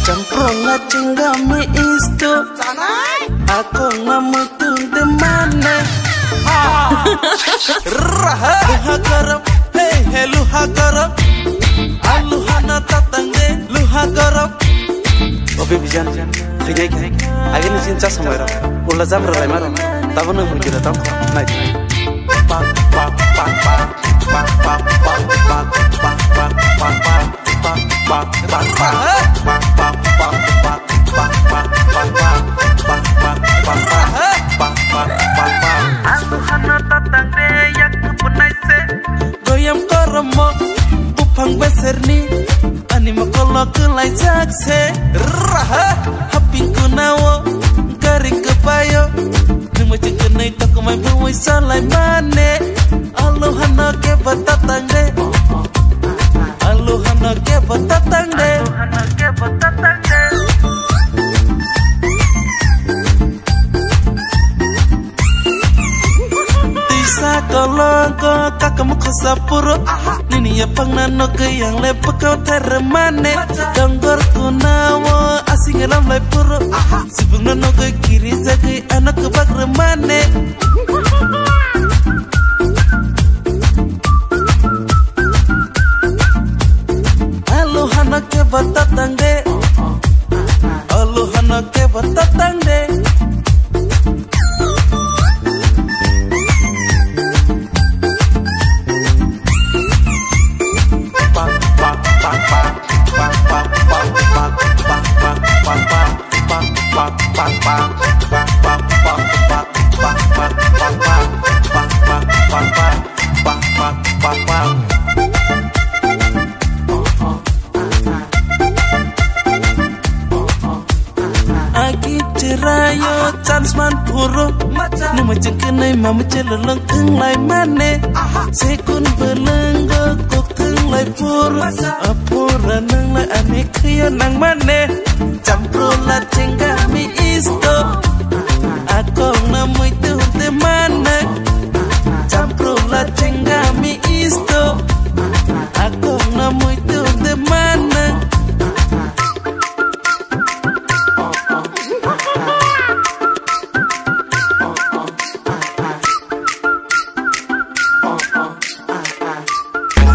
Campronga cinggami isto Ako nga mutunde mane Luha Hey hey luha garap Aluha na tatangde Luha garap Obe bijan Kayaknya kayaknya Agak nih cinta sama era Ulah zabra lai maro Tahu nang mungkin datang Naik. Pak pak pak pak Pak pak pak Upang beserni Ani makolo kelai jakse. Raha Happy kunawo Garing kepayo Nemo cengkenai toko mai buwai salai mane. Aluhana ke batatang de Aluhana ke batatang de Aluhana ke batatang de Kakam kusapuro Nini ya pangnano ke yang lepa kau teremane Donggor kunawo asing elam lai puro Sibung nano ke kiri zagi anak ke bak remane Alo hana ke batatang de Alo hana ke batatang de san sman puro ni ma chen ken nei ma ma chen lo long thung lai man ne se kun belang go kok thung lai pur a pur nang lai ane khia nang man ne cham pro la chenga